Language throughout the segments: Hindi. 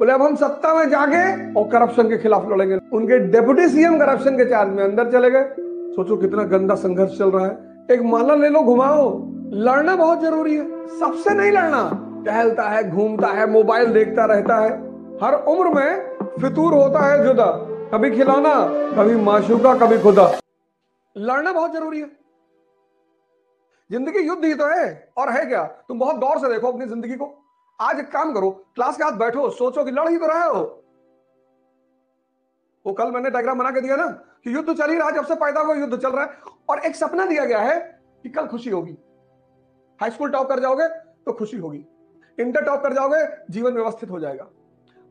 बोले, अब हम सत्ता में जाके और करप्शन के खिलाफ लड़ेंगे। उनके डेप्यूटी सीएम करप्शन के चार्ज में अंदर चले गए। सोचो कितना गंदा संघर्ष चल रहा है। एक माला ले लो, घुमाओ। लड़ना बहुत ज़रूरी है। सबसे नहीं लड़ना। टहलता है, घूमता है, मोबाइल देखता रहता है। हर उम्र में फितूर होता है जुदा। कभी खिलौना, कभी माशूका कभी खुदा। लड़ना बहुत ज़रूरी है। ज़िंदगी युद्ध ही तो है। और है क्या? तुम बहुत गौर से देखो अपनी ज़िंदगी को। आज एक काम करो, क्लास के साथ बैठो, सोचो कि लड़ ही तो रहे हो। वो कल मैंने डायग्राम बना के दिया ना, कि युद्ध चल ही रहा जब से पैदा हुआ युद्ध चल रहा है। और एक सपना दिया गया है कि कल खुशी होगी। हाई स्कूल टॉप कर जाओगे तो खुशी होगी। इंटर टॉप कर जाओगे, जीवन व्यवस्थित हो जाएगा।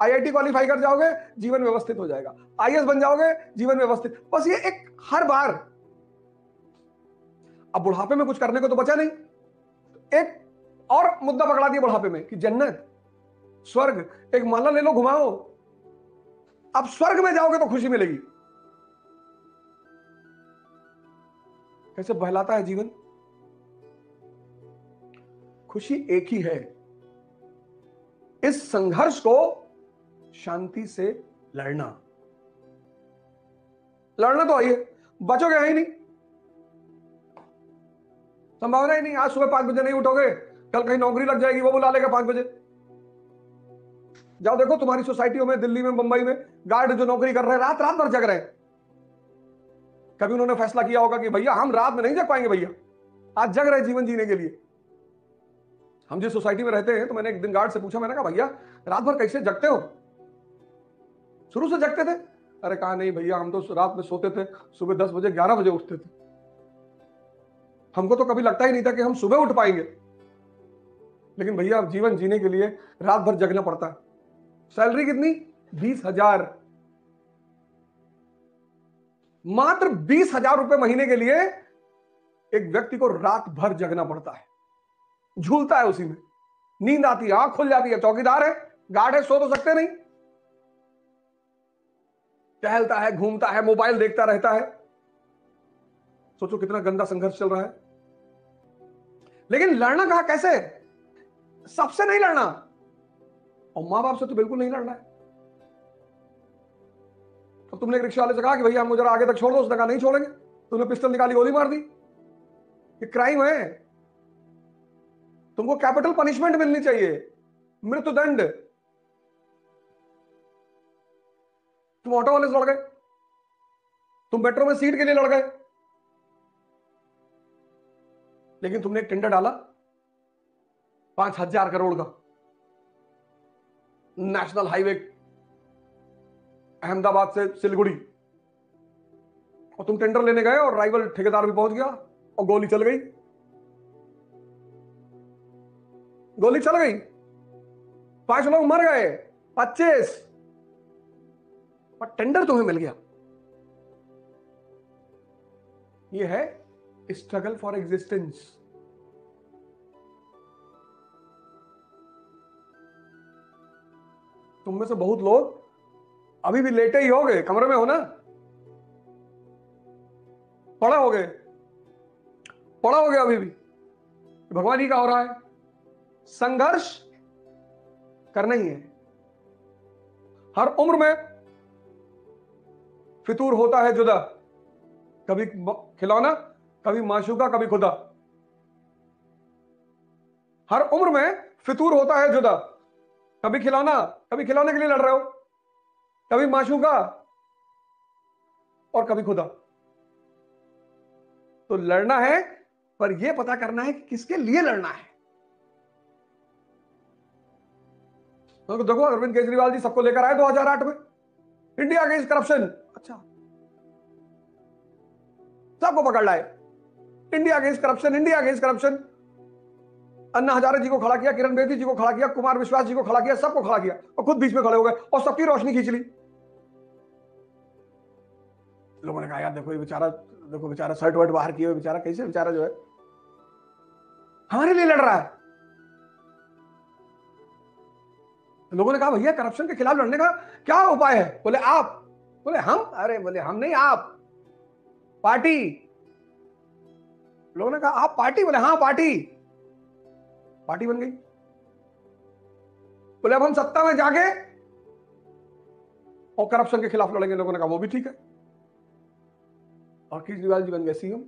आईआईटी क्वालिफाई कर जाओगे, जीवन व्यवस्थित हो जाएगा। आईएएस बन जाओगे, जीवन व्यवस्थित। बस ये एक हर बार। अब बुढ़ापे में कुछ करने को तो बचा नहीं। एक और मुद्दा पकड़ा दिया बुढ़ापे में कि जन्नत, स्वर्ग, एक माला ले लो, घुमाओ। अब स्वर्ग में जाओगे तो खुशी मिलेगी। कैसे बहलाता है जीवन? खुशी एक ही है। इस संघर्ष को शांति से लड़ना। लड़ना तो आइए बचोगे है नहीं। संभावना ही नहीं। आज सुबह पाँच बजे नहीं उठोगे। कल कहीं नौकरी लग जाएगी, वो बुला लेगा पाँच बजे। जाओ देखो, तुम्हारी सोसाइटियों में, दिल्ली में मुंबई में, गार्ड जो नौकरी कर रहे हैं रात रात भर जग रहे हैं। कभी उन्होंने फैसला किया होगा कि भैया, हम रात में नहीं जग पाएँगे भैया, आज जग रहे जीवन जीने के लिए। हम जिस सोसाइटी में रहते हैं तो मैंने एक दिन गार्ड से पूछा, मैंने कहा, भैया, रात भर कैसे जगते हो? शुरू से जगते थे। अरे, कहा, नहीं भैया, हम तो रात में सोते थे, सुबह दस बजे, ग्यारह बजे उठते थे। हमको तो कभी लगता ही नहीं था कि हम सुबह उठ पाएँगे। लेकिन भैया अब जीवन जीने के लिए रात भर जगना पड़ता है। सैलरी कितनी? बीस हज़ार। मात्र बीस हज़ार रुपए महीने के लिए एक व्यक्ति को रात भर जगना पड़ता है। झूलता है उसी में। नींद आती है, आँख खुल जाती है, चौकीदार है गार्ड है सो तो सकते नहीं। टहलता है, घूमता है, मोबाइल देखता रहता है। सोचो कितना गंदा संघर्ष चल रहा है। लेकिन लड़ना कहा, कैसे? सबसे नहीं लड़ना। और माँ बाप से तो बिल्कुल नहीं लड़ना है। अब तुमने एक रिक्शा वाले से कहा कि भैया, हम मुझे आगे तक छोड़ दो। उसने कहा, नहीं छोड़ेंगे। तुमने पिस्टल निकाली, गोली मार दी। ये क्राइम है। तुमको कैपिटल पनिशमेंट मिलनी चाहिए। मृत्युदंड। तुम ऑटो वाले से लड़ गए। तुम मेट्रो में सीट के लिए लड़ गए। लेकिन तुमने एक टेंडर डाला। पाँच हज़ार करोड़ का। नेशनल हाईवे अहमदाबाद से सिलगुड़ी। और तुम टेंडर लेने गए और राइवल ठेकेदार भी पहुँच गया और गोली चल गई। गोली चल गई। पाँच लोग मर गए, पच्चीस। और टेंडर तुम्हें मिल गया। यह है स्ट्रगल फॉर एग्जिस्टेंस तुम में से बहुत लोग अभी भी लेटे ही हो गए कमरे में हो ना? पड़ा हो गए पड़ा हो गया अभी भी। भगवान ही का हो रहा है। संघर्ष करना ही है। हर उम्र में फितूर होता है जुदा। कभी खिलौना, कभी माशुका, कभी खुदा। हर उम्र में फितूर होता है जुदा। कभी खिलौना, कभी खिलौने के लिए लड़ रहे हो, कभी माशुका और कभी खुदा। तो लड़ना है, पर यह पता करना है कि किसके लिए लड़ना है। तो देखो, अरविंद केजरीवाल जी सबको लेकर आए 2008 में। India against corruption. अच्छा। सबको पकड़ लाए। India against corruption, India against corruption. Anna Hazare ji को खड़ा किया, किरण बेदी जी को खड़ा किया, कुमार विश्वास जी को खड़ा किया, सबको खड़ा किया और खुद बीच में खड़े हो गए और सबकी रोशनी खींच ली। लोगों ने कहा, यार देखो, ये बेचारा, देखो, बेचारा शर्ट वर्ट बाहर किए बेचारा कैसे बेचारा जो है? हमारे लिए लड़ रहा है। लोगों ने कहा, भैया करप्शन के खिलाफ लड़ने का क्या उपाय है? बोले, आप, बोले, हम, अरे, बोले, हम नहीं, आप, पार्टी। लोगों ने कहा, आप पार्टी? बोले हाँ पार्टी। पार्टी बन गई। बोले, अब हम सत्ता में जाके और करप्शन के खिलाफ लड़ेंगे लोगों ने कहा, वो भी ठीक है। और केजरीवाल जी बन गए सीएम?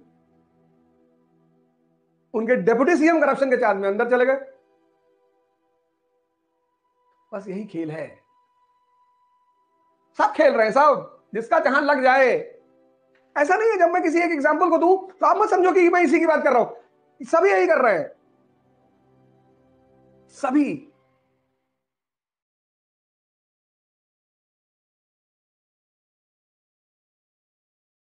उनके डेप्यूटी सीएम करप्शन के चार्ज में अंदर चले गए। बस यही खेल है। सब खेल रहे हैं, सब। जिसका जहाँ लग जाए। ऐसा नहीं है, जब मैं किसी एक एग्ज़ाम्पल को दू तो आप मत समझो कि मैं इसी की बात कर रहा हूँ। सभी यही कर रहे हैं। सभी